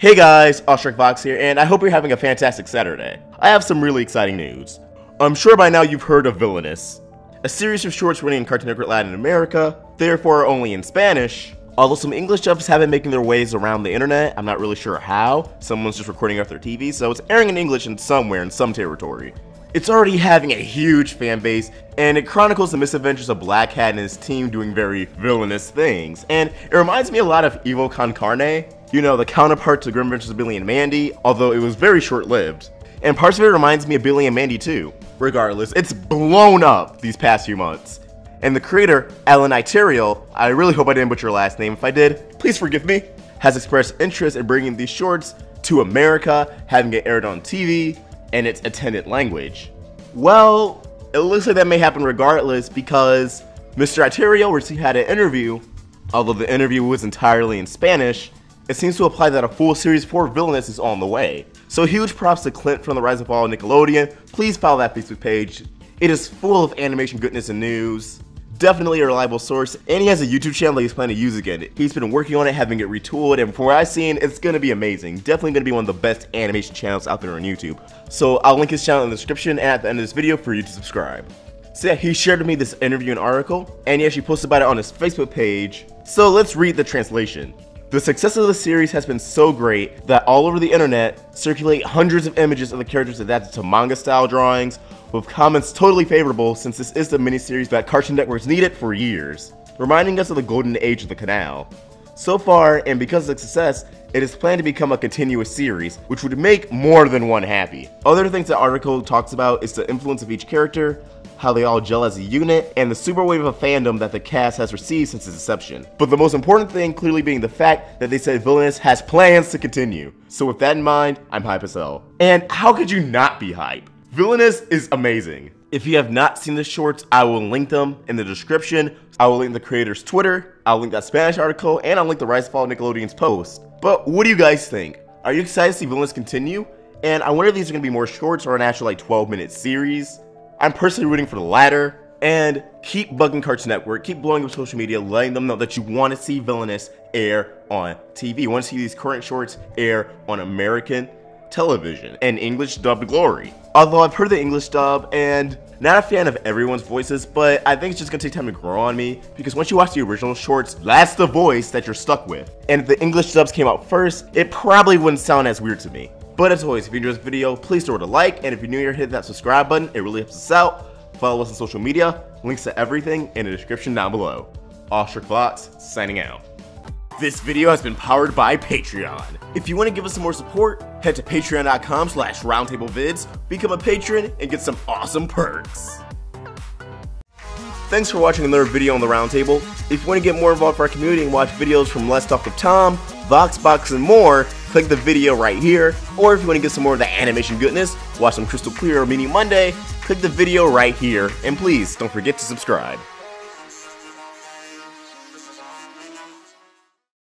Hey guys, Awestruck Vox here, and I hope you're having a fantastic Saturday. I have some really exciting news. I'm sure by now you've heard of Villainous, a series of shorts running in Cartoon Network Latin America, therefore only in Spanish. Although some English dubs have been making their ways around the internet, I'm not really sure how. Someone's just recording off their TV, so it's airing in English in somewhere in some territory. It's already having a huge fan base, and it chronicles the misadventures of Black Hat and his team doing very villainous things. And it reminds me a lot of Evil Con Carne, you know, the counterpart to Grim Adventures of Billy and Mandy, although it was very short-lived. And parts of it reminds me of Billy and Mandy too. Regardless, it's blown up these past few months. And the creator, Alan Iterio, I really hope I didn't butcher your last name. If I did, please forgive me, has expressed interest in bringing these shorts to America, having it aired on TV, and its attendant language. Well, it looks like that may happen regardless because Mr. Recently had an interview, although the interview was entirely in Spanish, it seems to apply that a full series for Villainous is on the way. So huge props to Clint from the Rise and Fall Nickelodeon. Please follow that Facebook page. It is full of animation goodness and news. Definitely a reliable source, and he has a YouTube channel that he's planning to use again. He's been working on it, having it retooled, and from what I've seen, it's gonna be amazing. Definitely gonna be one of the best animation channels out there on YouTube. So I'll link his channel in the description and at the end of this video for you to subscribe. So yeah, he shared with me this interview and article, and he actually posted about it on his Facebook page. So let's read the translation. The success of the series has been so great that all over the internet circulate hundreds of images of the characters adapted to manga style drawings, with comments totally favorable since this is the miniseries that Cartoon Network's needed for years, reminding us of the golden age of the canal. So far, and because of the success, it is planned to become a continuous series, which would make more than one happy. Other things the article talks about is the influence of each character, how they all gel as a unit, and the super wave of fandom that the cast has received since its inception. But the most important thing clearly being the fact that they said Villainous has plans to continue. So with that in mind, I'm hype as hell. And how could you not be hype? Villainous is amazing. If you have not seen the shorts, I will link them in the description. I will link the creator's Twitter, I'll link that Spanish article, and I'll link the Rise Fall Nickelodeon's post. But what do you guys think? Are you excited to see Villainous continue? And I wonder if these are going to be more shorts or an actual like 12 minute series. I'm personally rooting for the latter. And keep bugging Cartoon Network, keep blowing up social media, letting them know that you want to see Villainous air on TV. You want to see these current shorts air on American television and English dubbed glory. Although I've heard the English dub and not a fan of everyone's voices, but I think it's just gonna take time to grow on me because once you watch the original shorts, that's the voice that you're stuck with. And if the English dubs came out first, it probably wouldn't sound as weird to me. But as always, if you enjoyed this video, please throw it a like, and if you're new here, hit that subscribe button, it really helps us out. Follow us on social media, links to everything in the description down below. Awestruck Vox, signing out. This video has been powered by Patreon. If you want to give us some more support, head to patreon.com slash roundtablevids, become a patron, and get some awesome perks. Thanks for watching another video on the Roundtable. If you want to get more involved with our community and watch videos from Let's Talk with Tom, Voxbox, and more, click the video right here. Or if you want to get some more of the animation goodness, watch some Crystal Clear or Meaning Monday, click the video right here. And please, don't forget to subscribe.